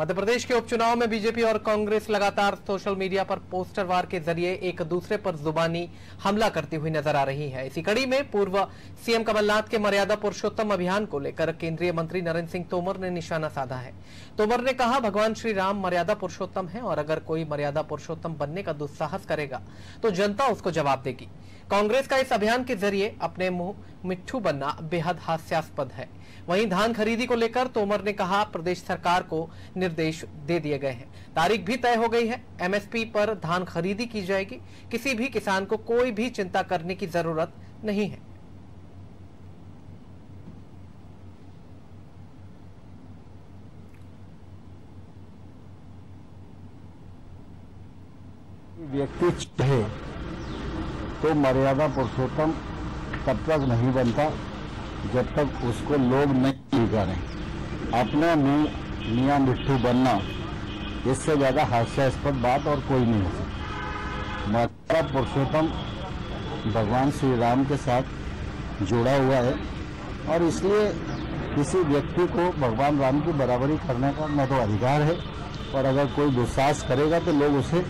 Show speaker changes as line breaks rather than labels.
मध्य प्रदेश के उपचुनाव में बीजेपी और कांग्रेस लगातार सोशल मीडिया पर पोस्टर वार के ज़रिए एक दूसरे पर जुबानी हमला करती हुई नज़र आ रही है। इसी कड़ी में पूर्व सीएम कमलनाथ के मर्यादा पुरुषोत्तम अभियान को लेकर केंद्रीय मंत्री नरेंद्र सिंह तोमर ने निशाना साधा है। तोमर ने कहा, भगवान श्री राम मर्यादा पुरुषोत्तम है और अगर कोई मर्यादा पुरुषोत्तम बनने का दुस्साहस करेगा तो जनता उसको जवाब देगी। कांग्रेस का इस अभियान के ज़रिए अपने मुँह मिट्ठू बनना बेहद हास्यास्पद है। वहीं धान खरीदी को लेकर तोमर ने कहा, प्रदेश सरकार को निर्देश दे दिए गए हैं। तारीख भी तय हो गई है। एमएसपी पर धान खरीदी की जाएगी। किसी भी किसान को कोई भी चिंता करने की ज़रूरत नहीं है।
व्यक्ति चाहे तो मर्यादा पुरुषोत्तम तब तक नहीं बनता जब तक उसको लोग नहीं स्वीकारें। अपने मुँह मियाँ मिट्टू बनना इससे ज़्यादा हास्यास्पद बात और कोई नहीं हो सकती। मर्यादा पुरुषोत्तम भगवान श्री राम के साथ जुड़ा हुआ है और इसलिए किसी व्यक्ति को भगवान राम की बराबरी करने का न तो अधिकार है और अगर कोई दुस्साहस करेगा तो लोग उसे